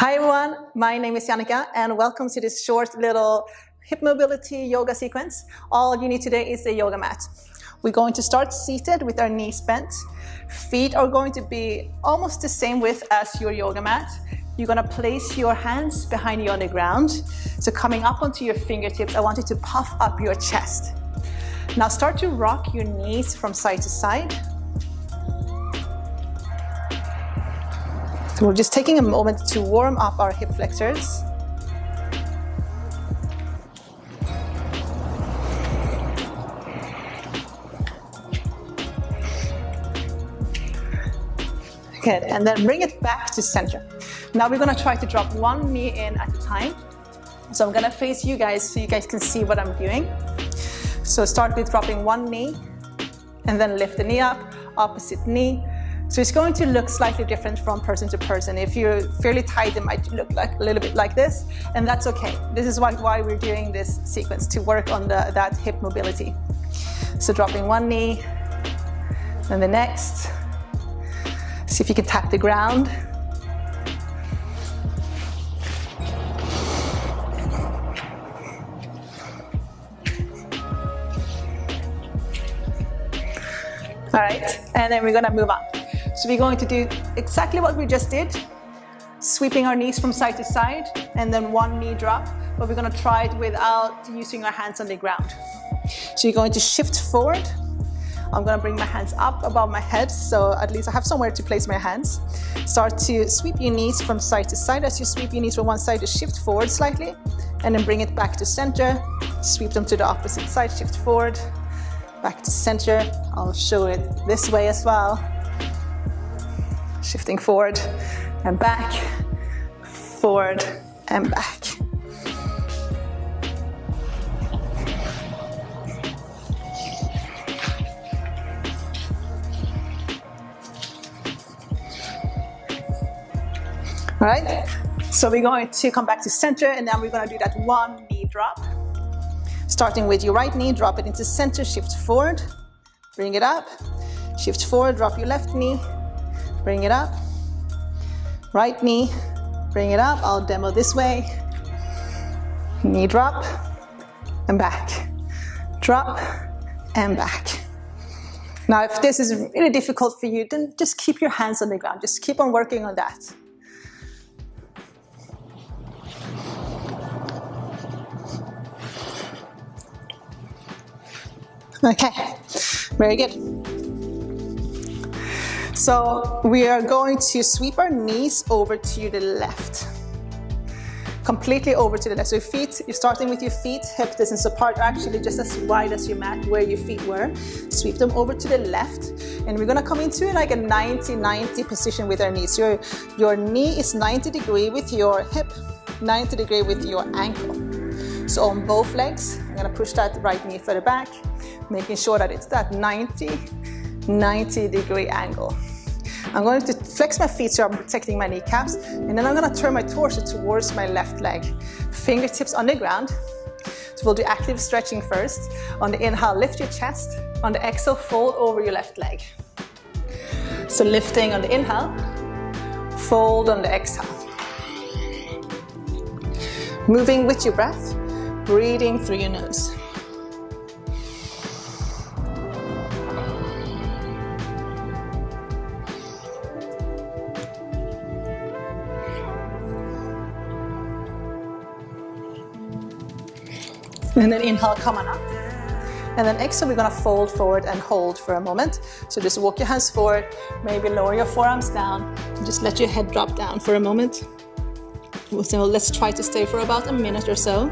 Hi everyone, my name is Jannica and welcome to this short little hip mobility yoga sequence. All you need today is a yoga mat. We're going to start seated with our knees bent. Feet are going to be almost the same width as your yoga mat. You're gonna place your hands behind you on the ground. So coming up onto your fingertips, I want you to puff up your chest. Now start to rock your knees from side to side. So we're just taking a moment to warm up our hip flexors. Good, and then bring it back to center. Now we're gonna try to drop one knee in at a time. So I'm gonna face you guys so you guys can see what I'm doing. So start with dropping one knee and then lift the knee up, opposite knee, so it's going to look slightly different from person to person. If you're fairly tight, it might look like a little bit like this, and that's okay. This is why, why we're doing this sequence, to work on the, that hip mobility. So dropping one knee, then the next. See if you can tap the ground. All right, and then we're gonna move on. So we're going to do exactly what we just did, sweeping our knees from side to side, and then one knee drop, but we're gonna try it without using our hands on the ground. So you're going to shift forward. I'm gonna bring my hands up above my head, so at least I have somewhere to place my hands. Start to sweep your knees from side to side. As you sweep your knees from one side, to shift forward slightly, and then bring it back to center. Sweep them to the opposite side, shift forward, back to center. I'll show it this way as well shifting forward and back, forward and back. All right, so we're going to come back to center and then we're gonna do that one knee drop. Starting with your right knee, drop it into center, shift forward, bring it up, shift forward, drop your left knee, bring it up. Right knee, bring it up. I'll demo this way. Knee drop and back. Drop and back. Now, if this is really difficult for you, then just keep your hands on the ground. Just keep on working on that. Okay, very good. So we are going to sweep our knees over to the left. Completely over to the left. So your feet, you're starting with your feet, hip distance apart, actually just as wide as your mat where your feet were. Sweep them over to the left. And we're gonna come into like a 90-90 position with our knees. Your, your knee is 90 degree with your hip, 90 degree with your ankle. So on both legs, I'm gonna push that right knee further back, making sure that it's that 90 90 degree angle. I'm going to flex my feet so I'm protecting my kneecaps, and then I'm gonna turn my torso towards my left leg. Fingertips on the ground. So we'll do active stretching first. On the inhale, lift your chest. On the exhale, fold over your left leg. So lifting on the inhale, fold on the exhale. Moving with your breath, breathing through your nose. And then inhale, come on up. And then exhale, we're gonna fold forward and hold for a moment. So just walk your hands forward, maybe lower your forearms down, just let your head drop down for a moment. So let's try to stay for about a minute or so.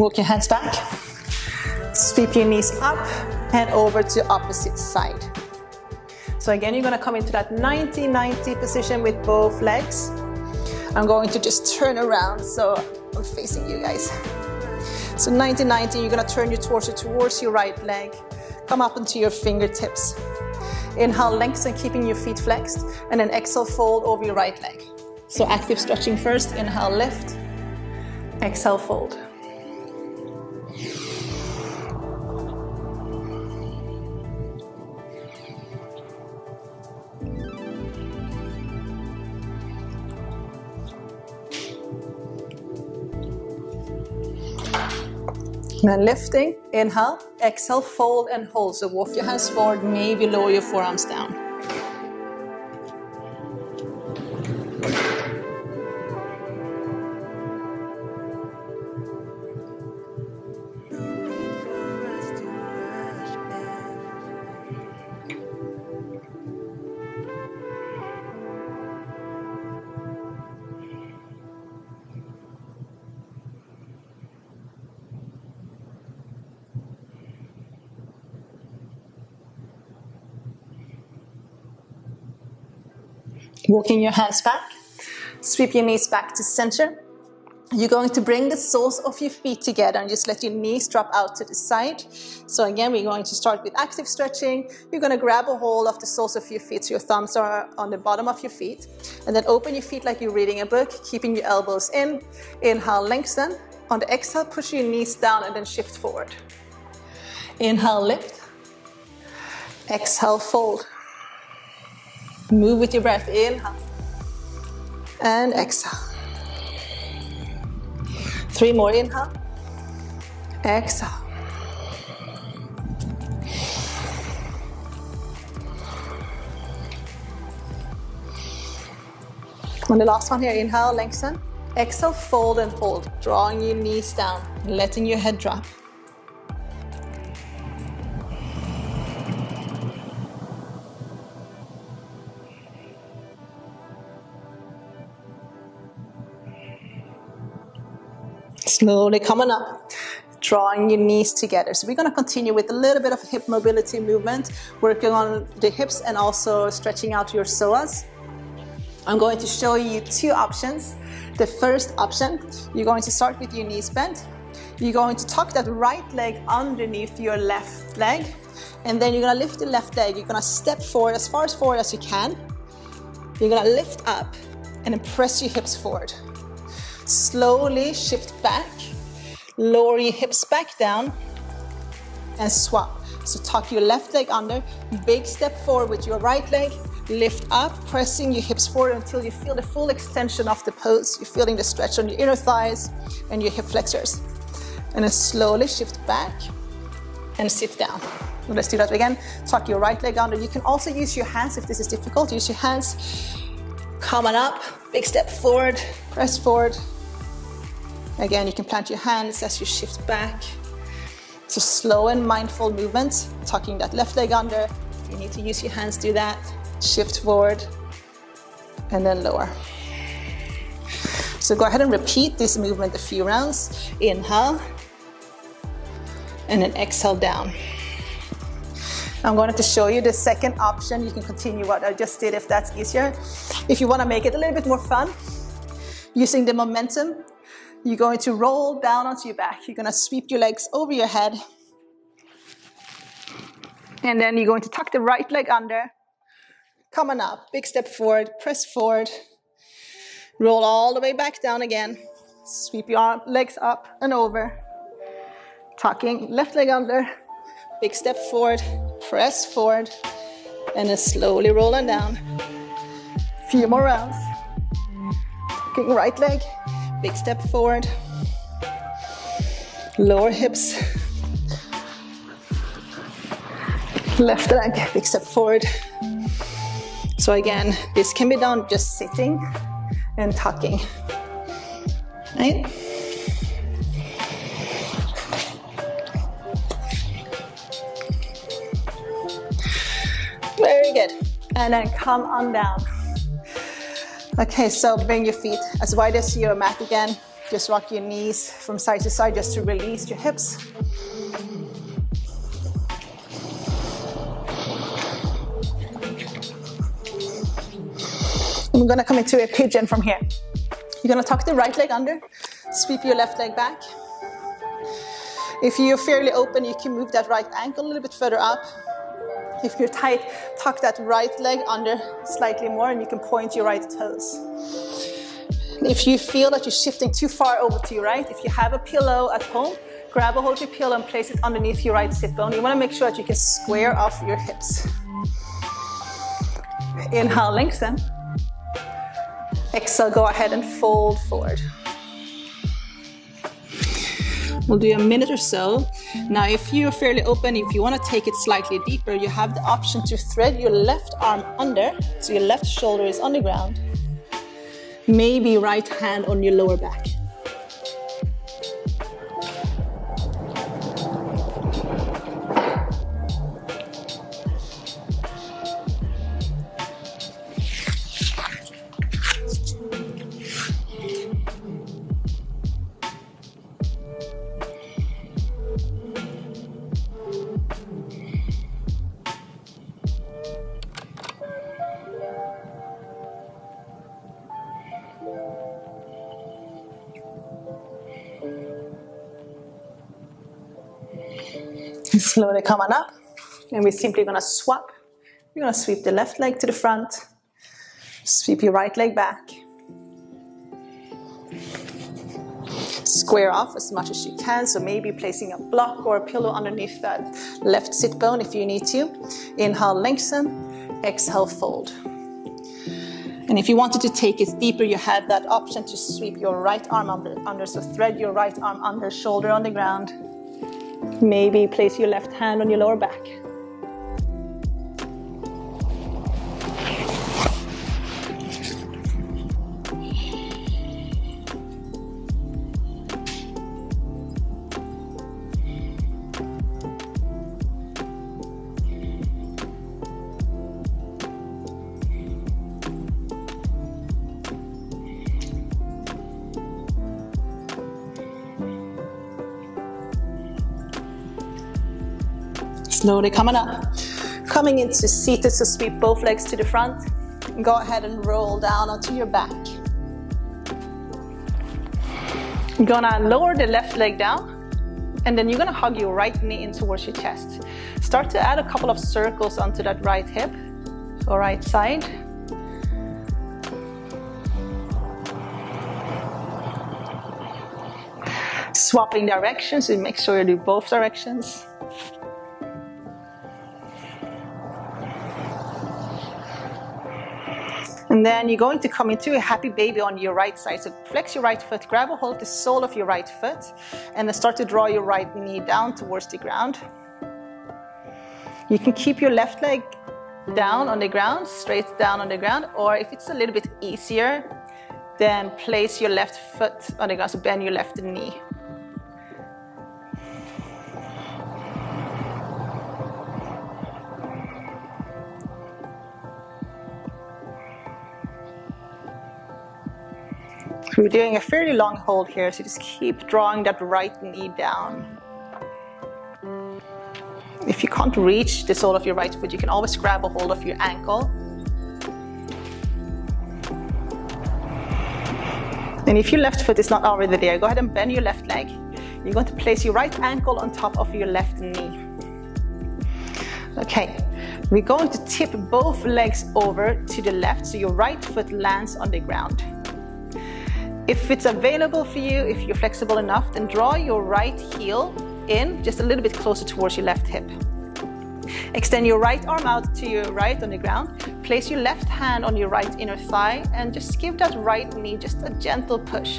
Walk your hands back. Sweep your knees up and over to opposite side. So again, you're gonna come into that 90-90 position with both legs. I'm going to just turn around so I'm facing you guys. So 90-90, you're gonna turn your torso towards your right leg. Come up into your fingertips. Inhale, lengthen, keeping your feet flexed. And then exhale, fold over your right leg. So active stretching first. Inhale, lift. Exhale, fold. Then lifting, inhale, exhale, fold and hold. So walk your hands forward, maybe lower your forearms down. Walking your hands back. Sweep your knees back to center. You're going to bring the soles of your feet together and just let your knees drop out to the side. So again, we're going to start with active stretching. You're going to grab a hold of the soles of your feet so your thumbs are on the bottom of your feet. And then open your feet like you're reading a book, keeping your elbows in. Inhale, lengthen. On the exhale, push your knees down and then shift forward. Inhale, lift. Exhale, fold. Move with your breath. Inhale. And exhale. Three more. Inhale. Exhale. On the last one here, inhale, lengthen. Exhale, fold and hold, drawing your knees down, letting your head drop. Slowly coming up, drawing your knees together. So we're gonna continue with a little bit of hip mobility movement, working on the hips and also stretching out your psoas. I'm going to show you two options. The first option, you're going to start with your knees bent. You're going to tuck that right leg underneath your left leg. And then you're gonna lift the left leg. You're gonna step forward as far as forward as you can. You're gonna lift up and then press your hips forward. Slowly shift back, lower your hips back down, and swap. So tuck your left leg under, big step forward with your right leg, lift up, pressing your hips forward until you feel the full extension of the pose. You're feeling the stretch on your inner thighs and your hip flexors. And then slowly shift back and sit down. Let's do that again. Tuck your right leg under. You can also use your hands if this is difficult. Use your hands. Coming up, big step forward, press forward, Again, you can plant your hands as you shift back. So slow and mindful movements, tucking that left leg under. If you need to use your hands, do that. Shift forward and then lower. So go ahead and repeat this movement a few rounds. Inhale and then exhale down. I'm going to show you the second option. You can continue what I just did if that's easier. If you want to make it a little bit more fun, using the momentum you're going to roll down onto your back. You're going to sweep your legs over your head. And then you're going to tuck the right leg under. Coming up, big step forward, press forward. Roll all the way back down again. Sweep your arm, legs up and over. Tucking left leg under, big step forward, press forward, and then slowly rolling down. Few more rounds. Tucking right leg, Big step forward. Lower hips. Left leg, big step forward. So again, this can be done just sitting and tucking. Right? Very good. And then come on down. Okay, so bring your feet as wide as your mat again. Just rock your knees from side to side just to release your hips. I'm gonna come into a pigeon from here. You're gonna tuck the right leg under, sweep your left leg back. If you're fairly open, you can move that right ankle a little bit further up. If you're tight, tuck that right leg under slightly more and you can point your right toes. If you feel that you're shifting too far over to your right, if you have a pillow at home, grab a hold of your pillow and place it underneath your right sit bone. You wanna make sure that you can square off your hips. Inhale, lengthen. Exhale, go ahead and fold forward. We'll do a minute or so. Now, if you're fairly open, if you want to take it slightly deeper, you have the option to thread your left arm under, so your left shoulder is on the ground. Maybe right hand on your lower back. Slowly come on up. And we're simply gonna swap. We're gonna sweep the left leg to the front. Sweep your right leg back. Square off as much as you can, so maybe placing a block or a pillow underneath that left sit bone if you need to. Inhale, lengthen. Exhale, fold. And if you wanted to take it deeper, you had that option to sweep your right arm under, under so thread your right arm under, shoulder on the ground. Maybe place your left hand on your lower back. Slowly coming up. Coming into seated, so sweep both legs to the front. Go ahead and roll down onto your back. You're gonna lower the left leg down and then you're gonna hug your right knee in towards your chest. Start to add a couple of circles onto that right hip or right side. Swapping directions, so make sure you do both directions. And then you're going to come into a happy baby on your right side. So flex your right foot, grab a hold the sole of your right foot, and then start to draw your right knee down towards the ground. You can keep your left leg down on the ground, straight down on the ground, or if it's a little bit easier, then place your left foot on the ground, so bend your left knee. We're doing a fairly long hold here, so just keep drawing that right knee down. If you can't reach the sole of your right foot, you can always grab a hold of your ankle. And if your left foot is not already there, go ahead and bend your left leg. You're going to place your right ankle on top of your left knee. Okay, we're going to tip both legs over to the left so your right foot lands on the ground. If it's available for you, if you're flexible enough, then draw your right heel in just a little bit closer towards your left hip. Extend your right arm out to your right on the ground. Place your left hand on your right inner thigh and just give that right knee just a gentle push.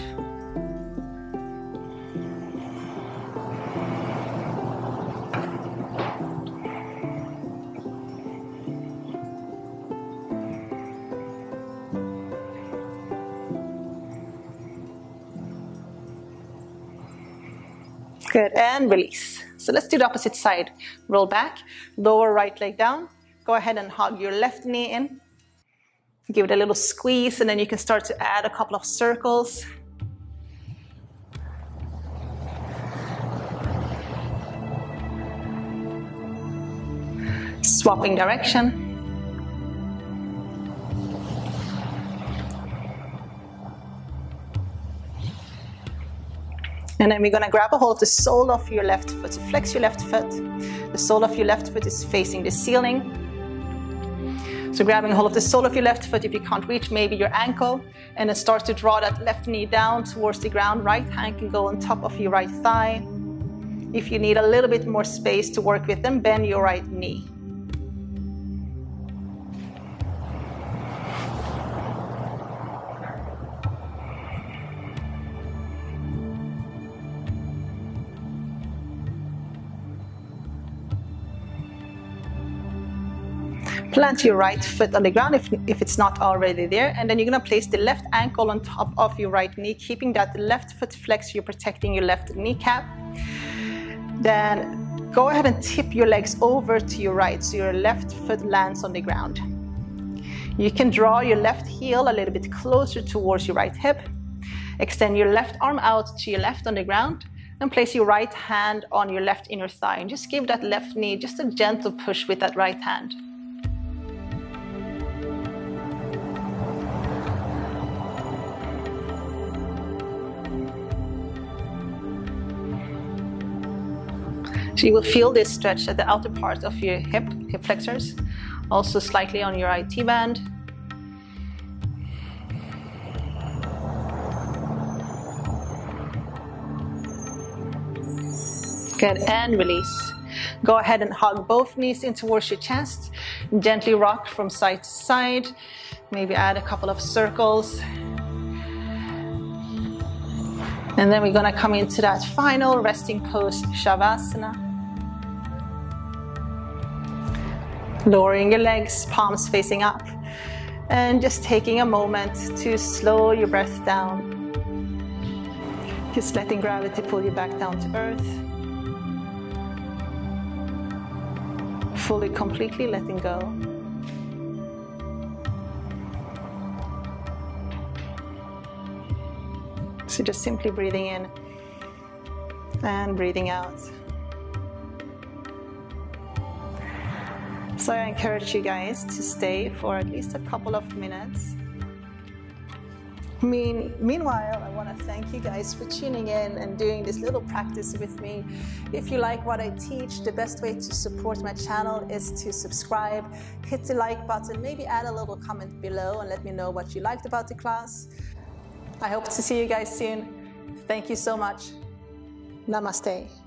Good, and release. So let's do the opposite side. Roll back, lower right leg down. Go ahead and hug your left knee in. Give it a little squeeze, and then you can start to add a couple of circles. Swapping direction. And then we're gonna grab a hold of the sole of your left foot. Flex your left foot. The sole of your left foot is facing the ceiling. So grabbing a hold of the sole of your left foot, if you can't reach, maybe your ankle, and then start to draw that left knee down towards the ground. Right hand can go on top of your right thigh. If you need a little bit more space to work with, then bend your right knee. Plant your right foot on the ground if, if it's not already there. And then you're gonna place the left ankle on top of your right knee, keeping that left foot flexed, you're protecting your left kneecap. Then go ahead and tip your legs over to your right so your left foot lands on the ground. You can draw your left heel a little bit closer towards your right hip. Extend your left arm out to your left on the ground and place your right hand on your left inner thigh and just give that left knee just a gentle push with that right hand. So you will feel this stretch at the outer part of your hip, hip flexors, also slightly on your IT band. Good, and release. Go ahead and hug both knees in towards your chest. Gently rock from side to side. Maybe add a couple of circles. And then we're gonna come into that final resting pose, Shavasana. Lowering your legs, palms facing up, and just taking a moment to slow your breath down. Just letting gravity pull you back down to earth. Fully, completely letting go. So just simply breathing in and breathing out. So I encourage you guys to stay for at least a couple of minutes. Mean, meanwhile, I want to thank you guys for tuning in and doing this little practice with me. If you like what I teach, the best way to support my channel is to subscribe, hit the like button, maybe add a little comment below and let me know what you liked about the class. I hope to see you guys soon. Thank you so much. Namaste.